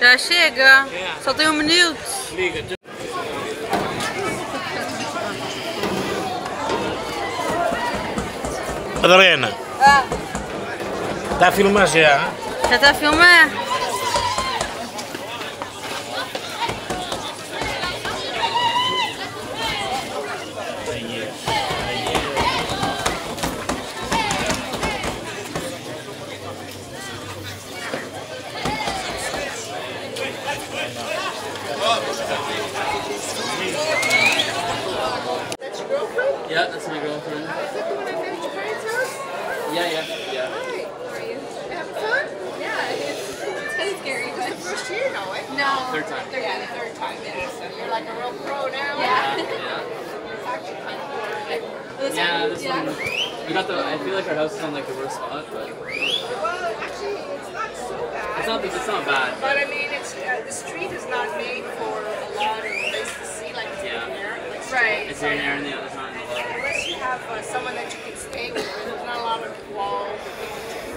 Já chega. Só tem um minuto. Liga. Madalena, Ah, está a filmar já? já está a filmar? Girlfriend? Yeah, that's my girlfriend. Is that the one I met at your parents' house? Yeah, yeah, yeah. Hi. How are you? Having fun? Yeah, it's, it's kind of scary, It's but the first year now, eh? no. Third time. Yeah, the third time, yeah. So you're like a real pro now. Yeah. Yeah, It's actually kind of hard. This yeah. one- This one, we got the. I feel like our house is on like the worst spot, but Well, actually, it's not so bad. it's not. It's not bad. But I mean, it's uh, the street is not made for a lot of places to see, like it's Yeah. open air. Like Right. It's here and there and the other time. Have uh, someone that you can stay with, there's not a lot of walls.